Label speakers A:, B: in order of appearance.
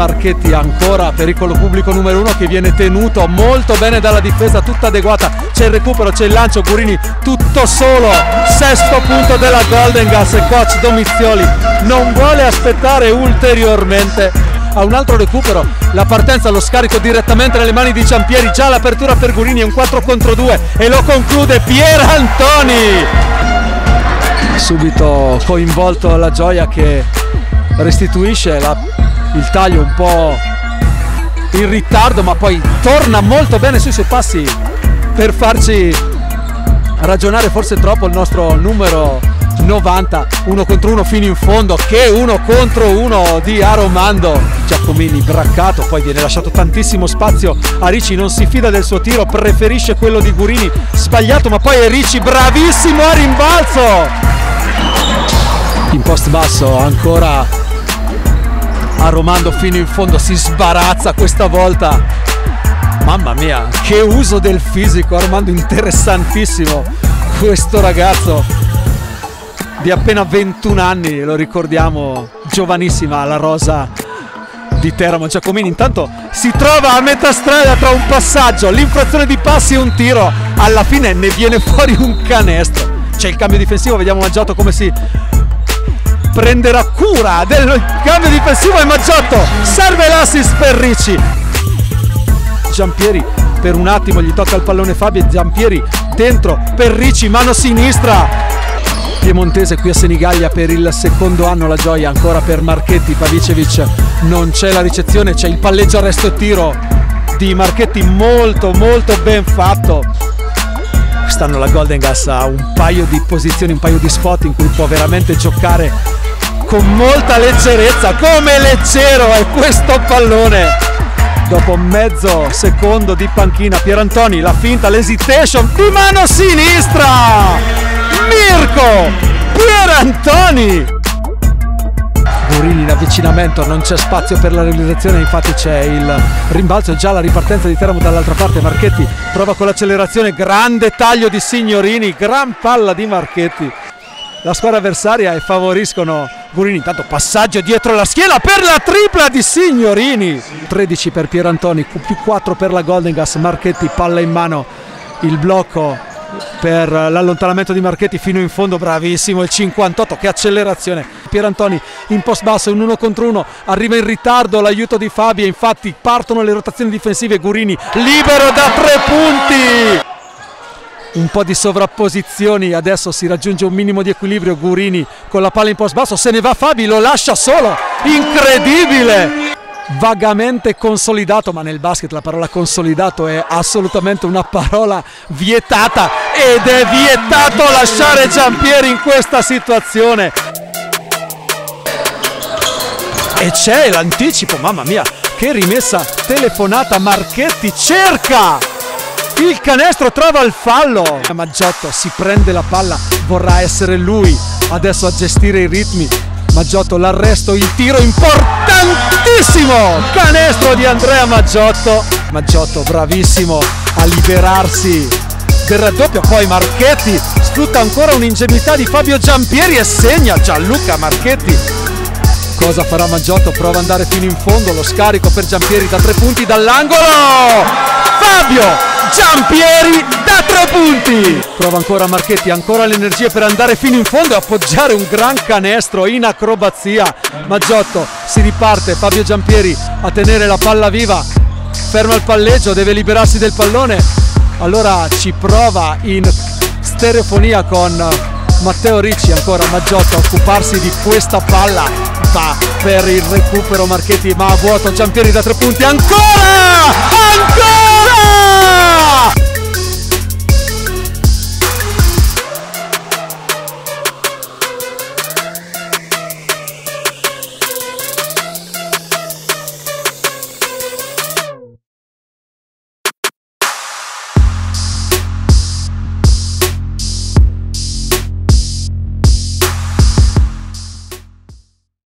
A: Marchetti ancora pericolo pubblico numero uno che viene tenuto molto bene dalla difesa tutta adeguata. C'è il recupero c'è il lancio Gurini tutto solo. Sesto punto della Golden Gas e coach Domizioli non vuole aspettare ulteriormente a un altro recupero. La partenza lo scarico direttamente nelle mani di Giampieri già l'apertura per Gurini è un 4 contro 2 e lo conclude Pier Antoni. Subito coinvolto la gioia che restituisce la il taglio un po' in ritardo ma poi torna molto bene sui suoi passi per farci ragionare forse troppo il nostro numero 90 uno contro uno fino in fondo che uno contro uno di Aromando. Giacomini braccato poi viene lasciato tantissimo spazio a Ricci non si fida del suo tiro preferisce quello di Gurini sbagliato ma poi è Ricci bravissimo a rimbalzo! In post basso ancora Aromando fino in fondo si sbarazza questa volta. Mamma mia che uso del fisico Armando interessantissimo questo ragazzo di appena 21 anni lo ricordiamo giovanissima la rosa di Teramo Giacomini. Intanto si trova a metà strada tra un passaggio l'infrazione di passi e un tiro. Alla fine ne viene fuori un canestro. C'è il cambio difensivo vediamo Maggiotto come si prenderà cura del cambio difensivo e Maggiotto. Serve l'assist per Ricci. Giampieri per un attimo gli tocca il pallone Fabio Giampieri dentro per Ricci mano sinistra. Piemontese qui a Senigallia per il secondo anno la gioia ancora per Marchetti Pavicevic non c'è la ricezione c'è il palleggio arresto tiro di Marchetti molto molto ben fatto quest'anno la Golden Gas ha un paio di posizioni un paio di spot in cui può veramente giocare con molta leggerezza, come leggero è questo pallone. Dopo mezzo secondo di panchina, Pierantoni, la finta, l'hesitation di mano sinistra. Mirko Pierantoni. Gurini in avvicinamento, non c'è spazio per la realizzazione, infatti c'è il rimbalzo e già la ripartenza di Teramo dall'altra parte. Marchetti prova con l'accelerazione, grande taglio di Signorini, gran palla di Marchetti la squadra avversaria e favoriscono Gurini. Intanto passaggio dietro la schiena per la tripla di Signorini. 13 per Pierantoni, più 4 per la Golden Gas. Marchetti, palla in mano, il blocco per l'allontanamento di Marchetti fino in fondo, bravissimo il 58, che accelerazione. Pierantoni in post basso, un 1 contro 1, arriva in ritardo l'aiuto di Fabi e infatti partono le rotazioni difensive. Gurini libero da tre punti un po' di sovrapposizioni, adesso si raggiunge un minimo di equilibrio, Gurini con la palla in post basso, se ne va Fabi, lo lascia solo, incredibile! Vagamente consolidato, ma nel basket la parola consolidato è assolutamente una parola vietata ed è vietato lasciare Giampieri in questa situazione. E c'è l'anticipo, mamma mia, che rimessa telefonata Marchetti cerca il canestro trova il fallo. Maggiotto si prende la palla, vorrà essere lui adesso a gestire i ritmi. Maggiotto l'arresto, il tiro importantissimo. Canestro di Andrea Maggiotto. Maggiotto bravissimo a liberarsi del raddoppio. Poi Marchetti sfrutta ancora un'ingenuità di Fabio Giampieri e segna Gianluca Marchetti. Cosa farà Maggiotto? Prova ad andare fino in fondo, lo scarico per Giampieri da tre punti dall'angolo. Fabio Giampieri tre punti! Prova ancora Marchetti ancora le energie per andare fino in fondo e appoggiare un gran canestro in acrobazia. Maggiotto si riparte Fabio Giampieri a tenere la palla viva. Ferma il palleggio deve liberarsi del pallone. Allora ci prova in stereofonia con Matteo Ricci ancora Maggiotto a occuparsi di questa palla. Va per il recupero Marchetti ma a vuoto Giampieri da tre punti. Ancora! Ancora